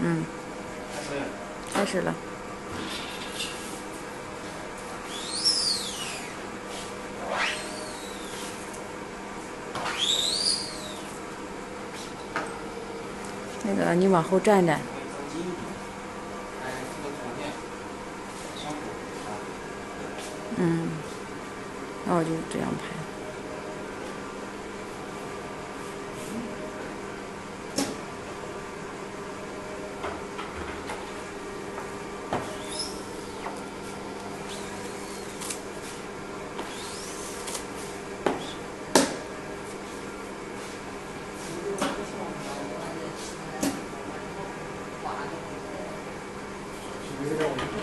嗯，开始了。那个，你往后站站。嗯，那我就这样拍。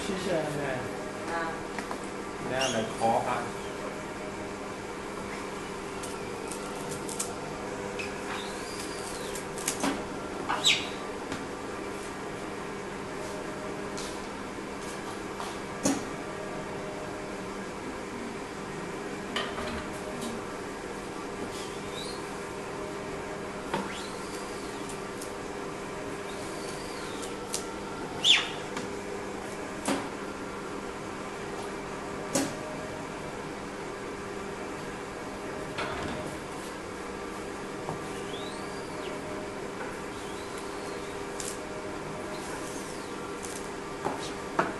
谢谢奶奶，奶奶好哈。Thanks.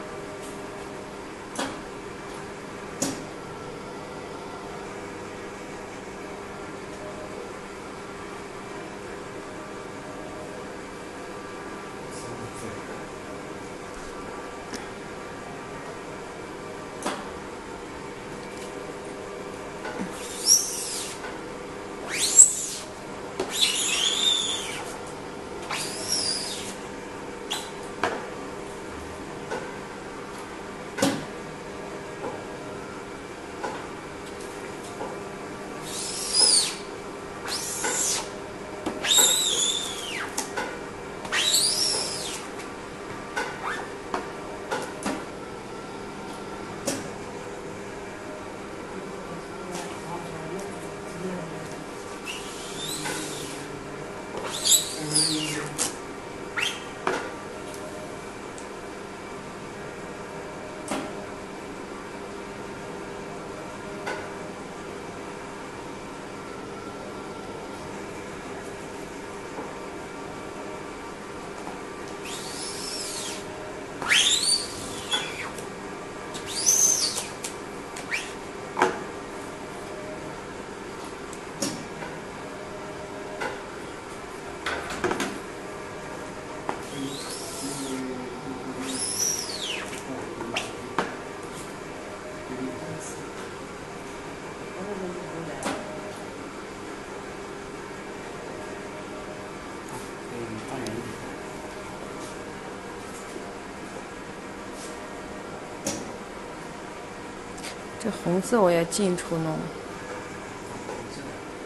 这红色我也近处弄，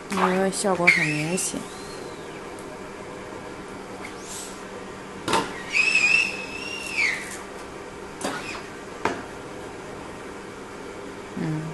因为效果很明显。Mm.